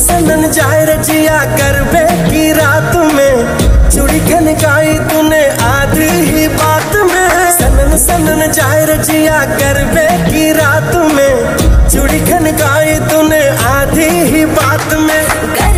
सनन जाए रजिया करबे की रात में। चुड़ी खनकाई तूने आधी ही बात में। सनन सनन जाए रजिया करबे की रात में। चुड़ी खनकाई तूने आधी ही बात में।